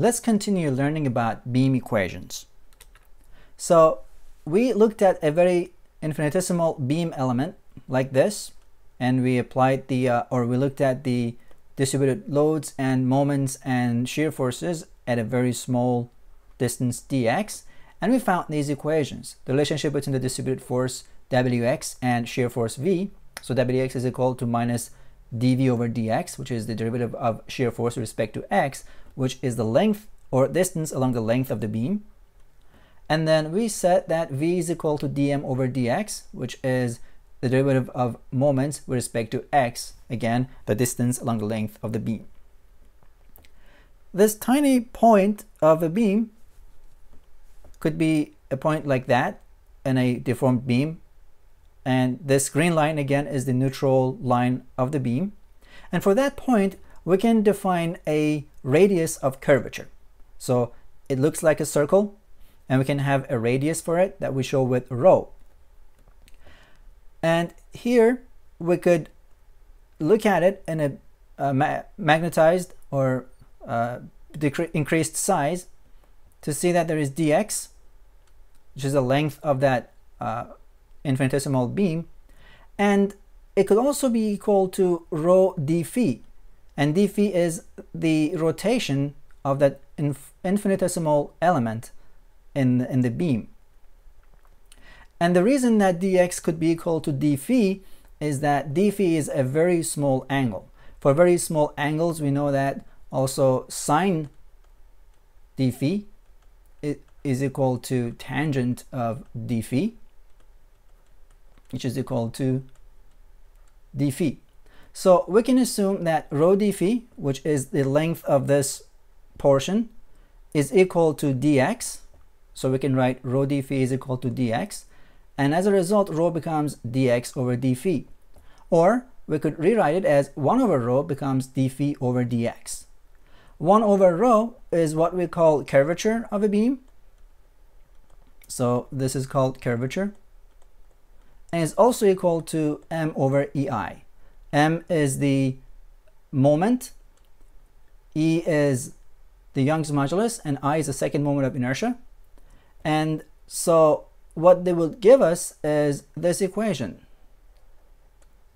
Let's continue learning about beam equations. So we looked at a very infinitesimal beam element like this and we applied the uh, or we looked at the distributed loads and moments and shear forces at a very small distance dx and we found these equations the relationship between the distributed force wx and shear force v so wx is equal to minus dv over dx which is the derivative of shear force with respect to x which is the length or distance along the length of the beam and then we said that v is equal to dm over dx which is the derivative of moments with respect to x again the distance along the length of the beam this tiny point of a beam could be a point like that in a deformed beam. And this green line again is the neutral line of the beam. And for that point, we can define a radius of curvature. So it looks like a circle and we can have a radius for it that we show with rho. And here we could look at it in a, a ma magnetized or uh, increased size to see that there is dx, which is the length of that uh, infinitesimal beam, and it could also be equal to rho d phi, and d phi is the rotation of that inf infinitesimal element in, in the beam. And the reason that dx could be equal to d phi is that d phi is a very small angle. For very small angles, we know that also sine d phi is equal to tangent of d phi, which is equal to d phi. So we can assume that rho d phi, which is the length of this portion, is equal to dx. So we can write rho d phi is equal to dx. And as a result, rho becomes dx over d phi. Or we could rewrite it as 1 over rho becomes d phi over dx. 1 over rho is what we call curvature of a beam. So this is called curvature. It's also equal to m over ei. m is the moment, e is the Young's modulus, and i is the second moment of inertia. And so what they will give us is this equation.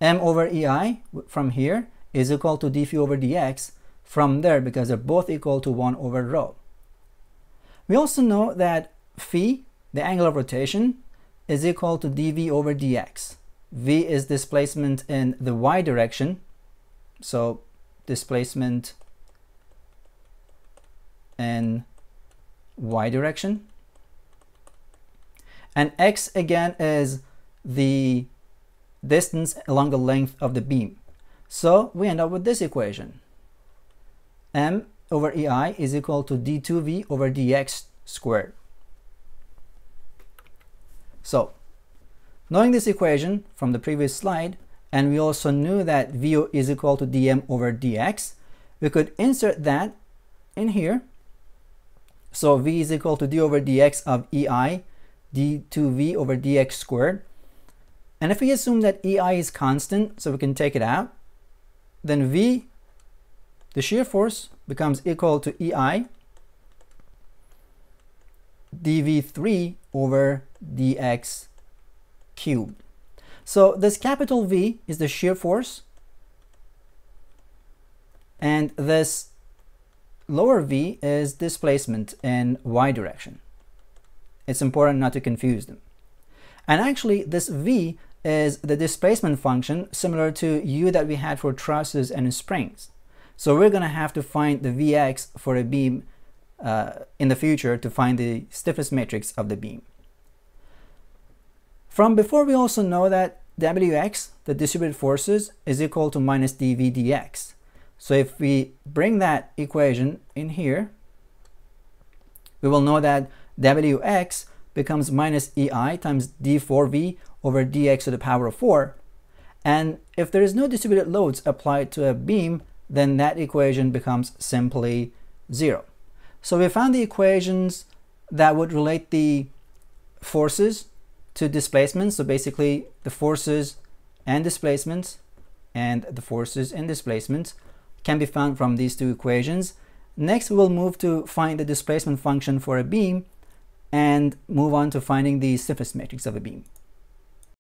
m over ei from here is equal to d phi over dx from there because they're both equal to 1 over rho. We also know that phi, the angle of rotation, is equal to dv over dx. v is displacement in the y direction, so displacement in y direction. And x again is the distance along the length of the beam. So we end up with this equation m over ei is equal to d2v over dx squared. So, knowing this equation from the previous slide, and we also knew that v is equal to dm over dx, we could insert that in here. So v is equal to d over dx of ei d2v over dx squared. And if we assume that ei is constant, so we can take it out, then v the shear force becomes equal to EI dv3 over dx cubed. So this capital V is the shear force and this lower v is displacement in y direction. It's important not to confuse them. And actually this v is the displacement function similar to u that we had for trusses and springs. So we're going to have to find the Vx for a beam uh, in the future to find the stiffness matrix of the beam. From before, we also know that Wx, the distributed forces, is equal to minus dV dx. So if we bring that equation in here, we will know that Wx becomes minus EI times d4v over dx to the power of 4. And if there is no distributed loads applied to a beam, then that equation becomes simply zero. So we found the equations that would relate the forces to displacements. So basically the forces and displacements and the forces and displacements can be found from these two equations. Next, we'll move to find the displacement function for a beam and move on to finding the stiffness matrix of a beam.